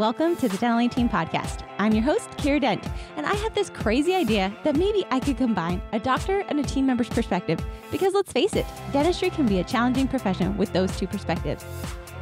Welcome to the Dental Team Podcast. I'm your host, Kiera Dent, and I had this crazy idea that maybe I could combine a doctor and a team member's perspective because let's face it, dentistry can be a challenging profession with those two perspectives.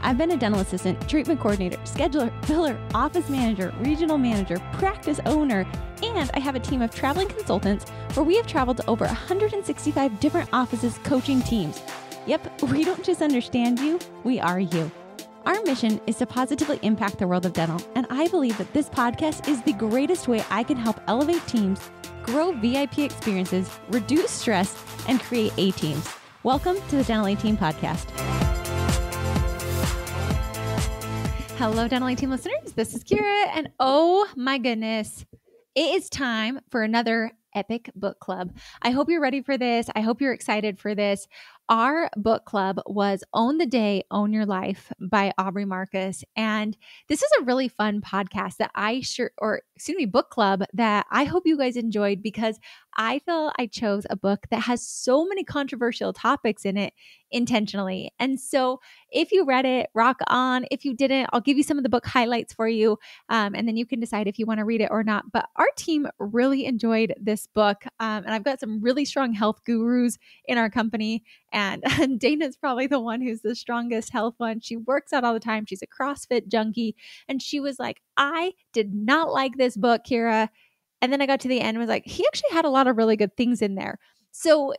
I've been a dental assistant, treatment coordinator, scheduler, filler, office manager, regional manager, practice owner, and I have a team of traveling consultants where we have traveled to over 165 different offices coaching teams. Yep, we don't just understand you, we are you. Our mission is to positively impact the world of dental, and I believe that this podcast is the greatest way I can help elevate teams, grow VIP experiences, reduce stress, and create A teams. Welcome to the Dental A Team Podcast. Hello, Dental A Team listeners. This is Kiera, and oh my goodness, it is time for another epic book club. I hope you're ready for this. I hope you're excited for this. Our book club was Own the Day, Own Your Life by Aubrey Marcus. And this is a really fun podcast that I sure, or excuse me, book club that I hope you guys enjoyed because I feel I chose a book that has so many controversial topics in it intentionally. And so if you read it, rock on. If you didn't, I'll give you some of the book highlights for you. Um, and then you can decide if you want to read it or not. But our team really enjoyed this book. Um, and I've got some really strong health gurus in our company. And, and Dana's probably the one who's the strongest health one. She works out all the time. She's a CrossFit junkie. And she was like, I did not like this book, Kiera. And then I got to the end and was like, he actually had a lot of really good things in there. So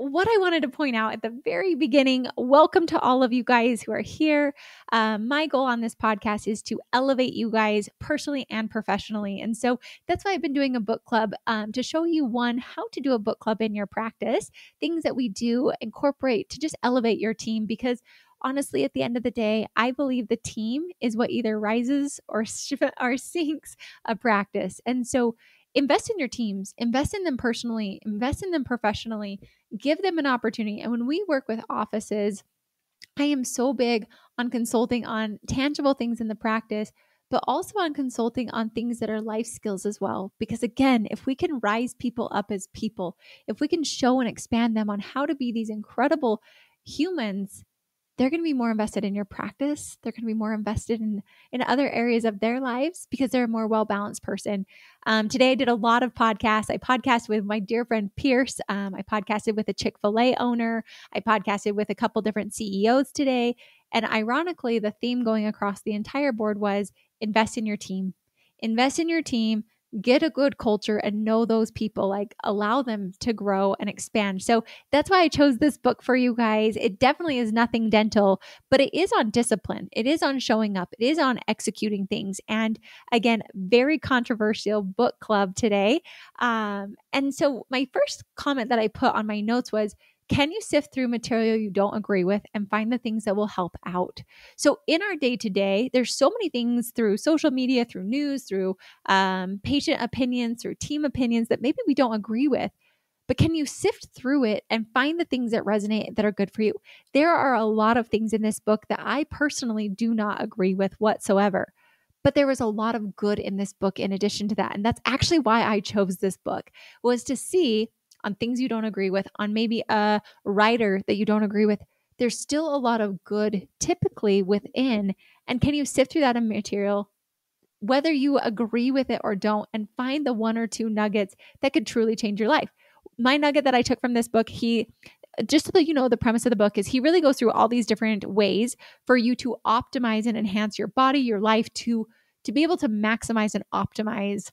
what I wanted to point out at the very beginning welcome to all of you guys who are here. Um, my goal on this podcast is to elevate you guys personally and professionally. And so that's why I've been doing a book club um, to show you one, how to do a book club in your practice, things that we do incorporate to just elevate your team because honestly, at the end of the day, I believe the team is what either rises or, or sinks a practice. And so invest in your teams, invest in them personally, invest in them professionally, give them an opportunity. And when we work with offices, I am so big on consulting on tangible things in the practice, but also on consulting on things that are life skills as well. Because again, if we can rise people up as people, if we can show and expand them on how to be these incredible humans, they're going to be more invested in your practice. They're going to be more invested in in other areas of their lives because they're a more well balanced person. Um, today, I did a lot of podcasts. I podcasted with my dear friend Pierce. Um, I podcasted with a Chick fil A owner. I podcasted with a couple different CEOs today. And ironically, the theme going across the entire board was invest in your team. Invest in your team get a good culture and know those people, like allow them to grow and expand. So that's why I chose this book for you guys. It definitely is nothing dental, but it is on discipline. It is on showing up. It is on executing things. And again, very controversial book club today. Um, and so my first comment that I put on my notes was, can you sift through material you don't agree with and find the things that will help out? So, in our day to day, there's so many things through social media, through news, through um, patient opinions, through team opinions that maybe we don't agree with. But can you sift through it and find the things that resonate that are good for you? There are a lot of things in this book that I personally do not agree with whatsoever but there was a lot of good in this book in addition to that and that's actually why i chose this book was to see on things you don't agree with, on maybe a writer that you don't agree with, there's still a lot of good typically within. And can you sift through that material, whether you agree with it or don't, and find the one or two nuggets that could truly change your life? My nugget that I took from this book, he just so that you know the premise of the book is he really goes through all these different ways for you to optimize and enhance your body your life to to be able to maximize and optimize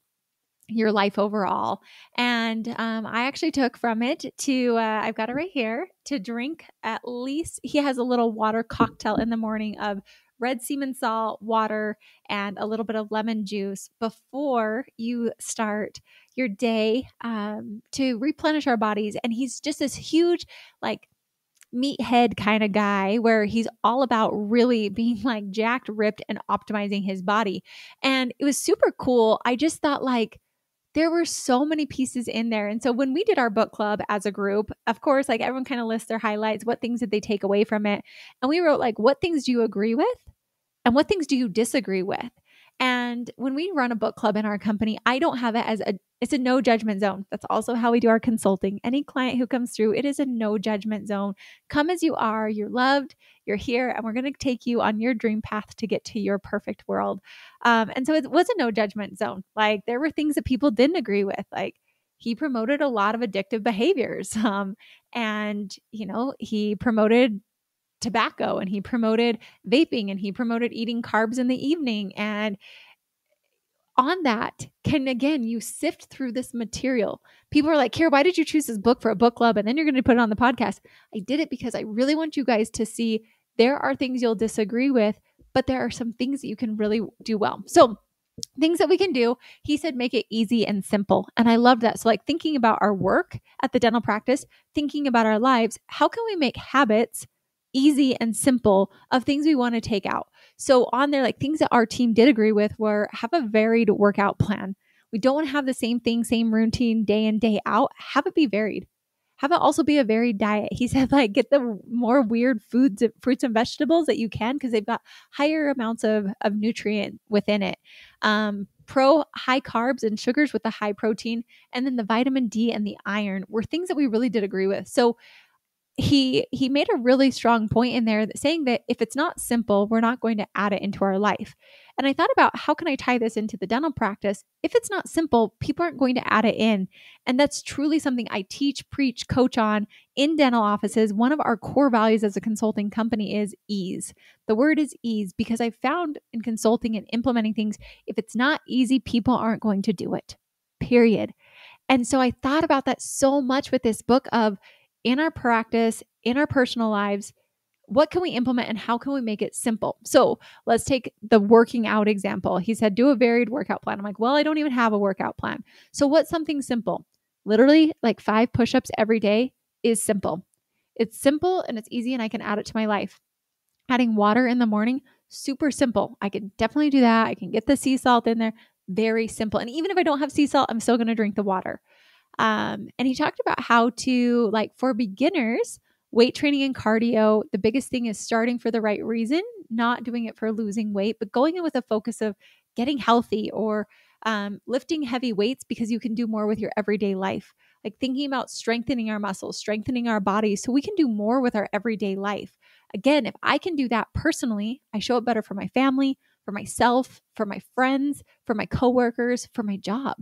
your life overall. And um, I actually took from it to, uh, I've got it right here, to drink at least, he has a little water cocktail in the morning of red Sea salt, water, and a little bit of lemon juice before you start your day um, to replenish our bodies. And he's just this huge, like, meathead kind of guy where he's all about really being like jacked, ripped, and optimizing his body. And it was super cool. I just thought, like, there were so many pieces in there. And so when we did our book club as a group, of course, like everyone kind of lists their highlights, what things did they take away from it? And we wrote like, what things do you agree with? And what things do you disagree with? And when we run a book club in our company, I don't have it as a it's a no judgment zone. That's also how we do our consulting. Any client who comes through, it is a no judgment zone. Come as you are, you're loved, you're here, and we're going to take you on your dream path to get to your perfect world. Um, and so it was a no judgment zone. Like there were things that people didn't agree with, like he promoted a lot of addictive behaviors. Um, and, you know, he promoted tobacco and he promoted vaping and he promoted eating carbs in the evening. And on that, can again, you sift through this material. People are like, Kiera, why did you choose this book for a book club? And then you're going to put it on the podcast. I did it because I really want you guys to see there are things you'll disagree with, but there are some things that you can really do well. So, things that we can do he said make it easy and simple and i love that so like thinking about our work at the dental practice thinking about our lives how can we make habits easy and simple of things we want to take out so on there like things that our team did agree with were have a varied workout plan we don't want to have the same thing same routine day in day out have it be varied have it also be a varied diet. He said, like, get the more weird foods, fruits and vegetables that you can because they've got higher amounts of, of nutrient within it. Um, pro high carbs and sugars with the high protein, and then the vitamin D and the iron were things that we really did agree with. So he he made a really strong point in there that saying that if it's not simple, we're not going to add it into our life. And I thought about how can I tie this into the dental practice? If it's not simple, people aren't going to add it in. And that's truly something I teach, preach, coach on in dental offices. One of our core values as a consulting company is ease. The word is ease because I found in consulting and implementing things, if it's not easy, people aren't going to do it. Period. And so I thought about that so much with this book of in our practice, in our personal lives, what can we implement and how can we make it simple? So let's take the working out example. He said, do a varied workout plan. I'm like, well, I don't even have a workout plan. So what's something simple? Literally, like five push ups every day is simple. It's simple and it's easy, and I can add it to my life. Adding water in the morning, super simple. I can definitely do that. I can get the sea salt in there. Very simple. And even if I don't have sea salt, I'm still going to drink the water. Um, and he talked about how to, like, for beginners, weight training and cardio, the biggest thing is starting for the right reason, not doing it for losing weight, but going in with a focus of getting healthy or um, lifting heavy weights because you can do more with your everyday life. Like thinking about strengthening our muscles, strengthening our bodies so we can do more with our everyday life. Again, if I can do that personally, I show up better for my family, for myself, for my friends, for my coworkers, for my job.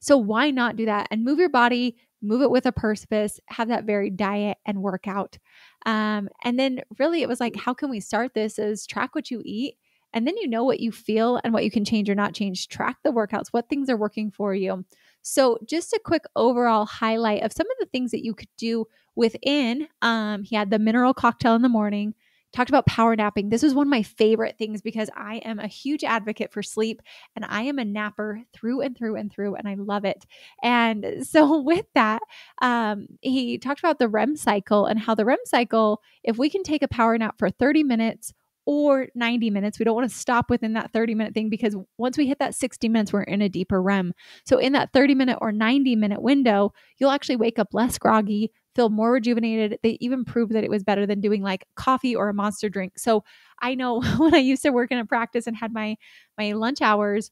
So why not do that and move your body, move it with a purpose, have that varied diet and workout. Um, and then really it was like, how can we start this is track what you eat. And then you know what you feel and what you can change or not change. Track the workouts, what things are working for you. So, just a quick overall highlight of some of the things that you could do within. Um, he had the mineral cocktail in the morning, talked about power napping. This is one of my favorite things because I am a huge advocate for sleep and I am a napper through and through and through, and I love it. And so, with that, um, he talked about the REM cycle and how the REM cycle, if we can take a power nap for 30 minutes or 90 minutes. We don't want to stop within that 30 minute thing because once we hit that 60 minutes, we're in a deeper REM. So, in that 30 minute or 90 minute window, you'll actually wake up less groggy, feel more rejuvenated. They even proved that it was better than doing like coffee or a monster drink. So, I know when I used to work in a practice and had my my lunch hours,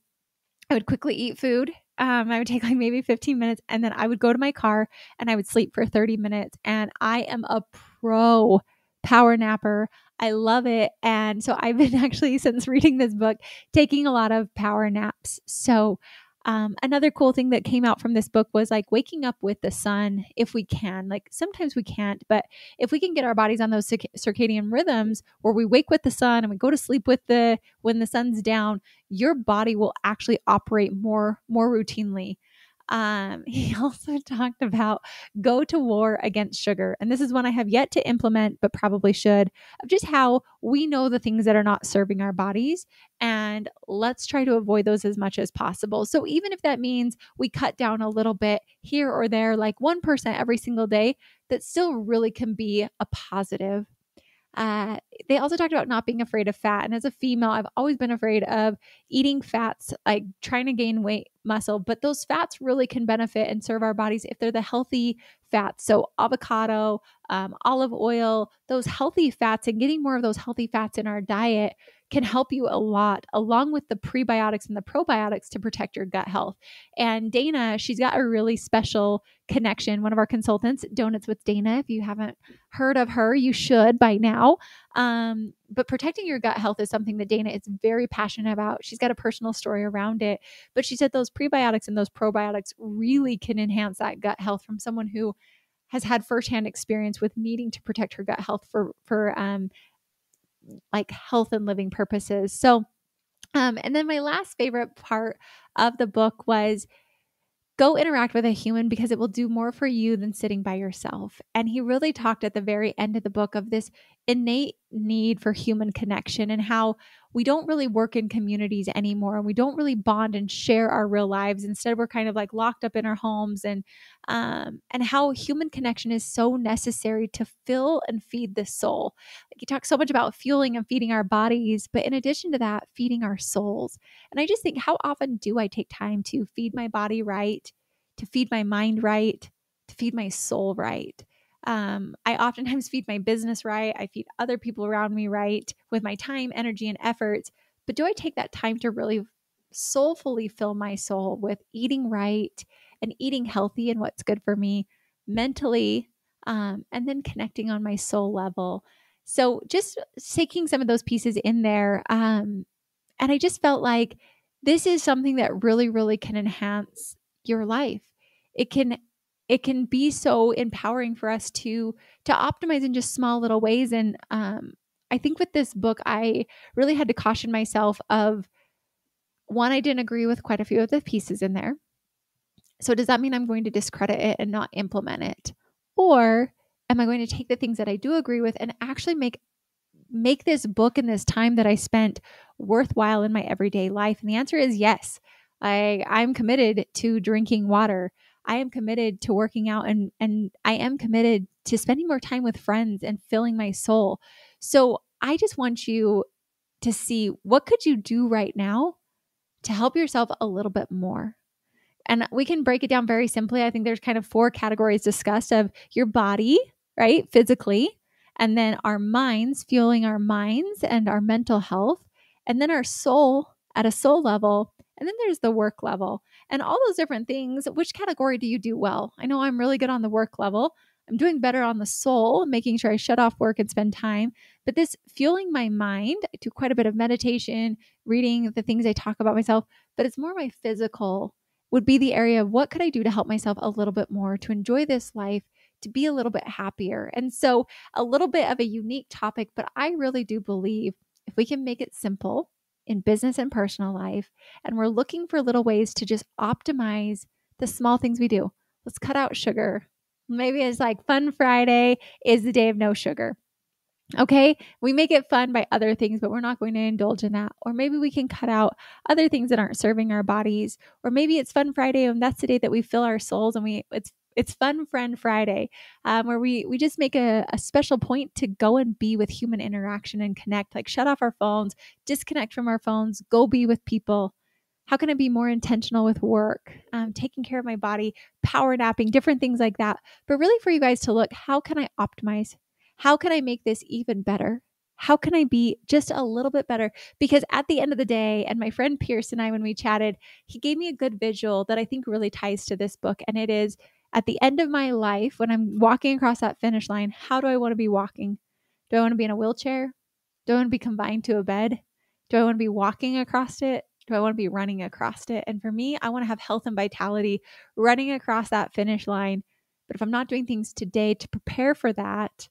I would quickly eat food. Um, I would take like maybe 15 minutes and then I would go to my car and I would sleep for 30 minutes. And I am a pro power napper. I love it. And so I've been actually, since reading this book, taking a lot of power naps. So, um, another cool thing that came out from this book was like waking up with the sun if we can. Like sometimes we can't, but if we can get our bodies on those circadian rhythms where we wake with the sun and we go to sleep with the when the sun's down, your body will actually operate more more routinely. Um, he also talked about go to war against sugar. And this is one I have yet to implement, but probably should, of just how we know the things that are not serving our bodies. And let's try to avoid those as much as possible. So even if that means we cut down a little bit here or there, like 1% every single day, that still really can be a positive uh, they also talked about not being afraid of fat. And as a female, I've always been afraid of eating fats, like trying to gain weight muscle, but those fats really can benefit and serve our bodies if they're the healthy fats. So, avocado, um, olive oil, those healthy fats, and getting more of those healthy fats in our diet can help you a lot, along with the prebiotics and the probiotics to protect your gut health. And Dana, she's got a really special connection. One of our consultants, Donuts with Dana. If you haven't heard of her, you should by now. Um, but protecting your gut health is something that Dana is very passionate about. She's got a personal story around it. But she said those prebiotics and those probiotics really can enhance that gut health from someone who has had firsthand experience with needing to protect her gut health for for um, like health and living purposes. So, um, and then my last favorite part of the book was go interact with a human because it will do more for you than sitting by yourself. And he really talked at the very end of the book of this innate need for human connection and how we don't really work in communities anymore and we don't really bond and share our real lives. Instead we're kind of like locked up in our homes and um, and how human connection is so necessary to fill and feed the soul. Like you talk so much about fueling and feeding our bodies but in addition to that feeding our souls. And i just think how often do i take time to feed my body right to feed my mind right to feed my soul right um, I oftentimes feed my business right. I feed other people around me right with my time, energy, and efforts. But do I take that time to really soulfully fill my soul with eating right and eating healthy and what's good for me mentally, um, and then connecting on my soul level? So just taking some of those pieces in there. Um, and I just felt like this is something that really, really can enhance your life. It can it can be so empowering for us to to optimize in just small little ways. And um, i think with this book i really had to caution myself of one i didn't agree with quite a few of the pieces in there. So does that mean i'm going to discredit it and not implement it? Or am i going to take the things that i do agree with and actually make make this book and this time that i spent worthwhile in my everyday life? And the answer is yes. I i'm committed to drinking water I am committed to working out and and I am committed to spending more time with friends and filling my soul. So I just want you to see what could you do right now to help yourself a little bit more. And we can break it down very simply. I think there's kind of four categories discussed of your body, right? Physically, and then our minds, fueling our minds and our mental health, and then our soul at a soul level, and then there's the work level and all those different things. Which category do you do well? I know I'm really good on the work level. I'm doing better on the soul, making sure I shut off work and spend time. But this fueling my mind, I do quite a bit of meditation, reading the things I talk about myself, but it's more my physical would be the area of what could I do to help myself a little bit more to enjoy this life, to be a little bit happier. And so, a little bit of a unique topic, but I really do believe if we can make it simple, in business and personal life. And we're looking for little ways to just optimize the small things we do. Let's cut out sugar. Maybe it's like Fun Friday is the day of no sugar. Okay, we make it fun by other things, but we're not going to indulge in that. Or maybe we can cut out other things that aren't serving our bodies. Or maybe it's Fun Friday and that's the day that we fill our souls and we it's it's Fun Friend Friday, um, where we we just make a, a special point to go and be with human interaction and connect. Like shut off our phones, disconnect from our phones, go be with people. How can I be more intentional with work, um, taking care of my body, power napping, different things like that? But really, for you guys to look, how can I optimize? How can I make this even better? How can I be just a little bit better? Because at the end of the day, and my friend Pierce and I, when we chatted, he gave me a good visual that I think really ties to this book. And it is at the end of my life, when I'm walking across that finish line, how do I want to be walking? Do I want to be in a wheelchair? Do I want to be confined to a bed? Do I want to be walking across it? Do I want to be running across it? And for me, I want to have health and vitality running across that finish line. But if I'm not doing things today to prepare for that,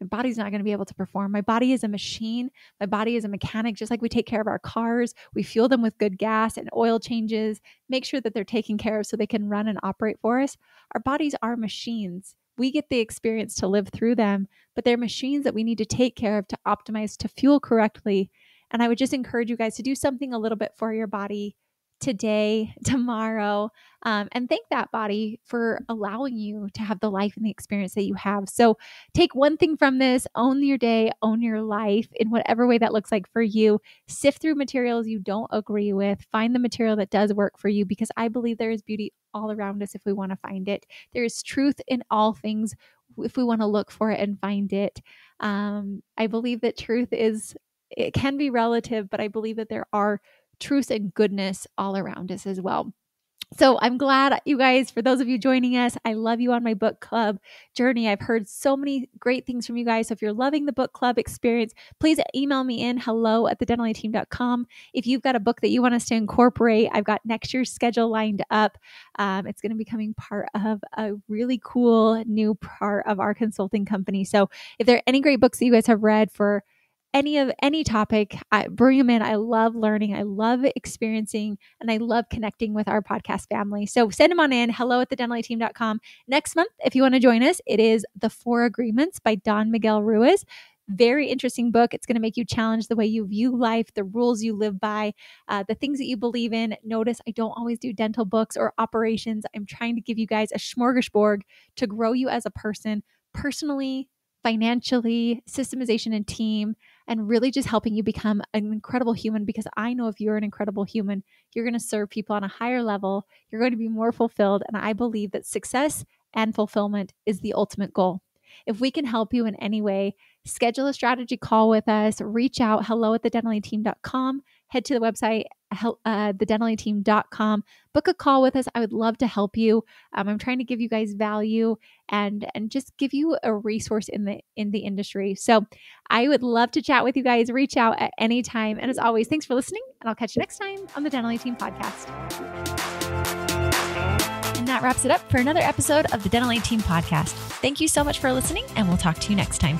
my body's not going to be able to perform. My body is a machine. My body is a mechanic, just like we take care of our cars. We fuel them with good gas and oil changes, make sure that they're taken care of so they can run and operate for us. Our bodies are machines. We get the experience to live through them, but they're machines that we need to take care of to optimize, to fuel correctly. And I would just encourage you guys to do something a little bit for your body today, tomorrow, um, and thank that body for allowing you to have the life and the experience that you have. So take one thing from this, own your day, own your life in whatever way that looks like for you. Sift through materials you don't agree with, find the material that does work for you because I believe there is beauty all around us if we want to find it. There is truth in all things if we want to look for it and find it. Um, I believe that truth is, it can be relative, but I believe that there are truth and goodness all around us as well. So I'm glad you guys, for those of you joining us, I love you on my book club journey. I've heard so many great things from you guys. So if you're loving the book club experience, please email me in hello at the If you've got a book that you want us to incorporate, I've got next year's schedule lined up. Um, it's going to be becoming part of a really cool new part of our consulting company. So if there are any great books that you guys have read for any of any topic, I, bring them in. I love learning. I love experiencing and I love connecting with our podcast family. So send them on in. Hello at the team.com. Next month, if you want to join us, it is The Four Agreements by Don Miguel Ruiz. Very interesting book. It's going to make you challenge the way you view life, the rules you live by, uh, the things that you believe in. Notice I don't always do dental books or operations. I'm trying to give you guys a smorgasbord to grow you as a person personally, financially, systemization and team and really just helping you become an incredible human because I know if you're an incredible human, you're going to serve people on a higher level, you're going to be more fulfilled. And I believe that success and fulfillment is the ultimate goal. If we can help you in any way, schedule a strategy call with us, reach out hello at the head to the website uh, thedentalateam.com. Book a call with us. I would love to help you. Um, I'm trying to give you guys value and and just give you a resource in the in the industry. So I would love to chat with you guys. Reach out at any time. And as always, thanks for listening. And I'll catch you next time on the Dental A Team podcast. And that wraps it up for another episode of the Dental A Team podcast. Thank you so much for listening, and we'll talk to you next time.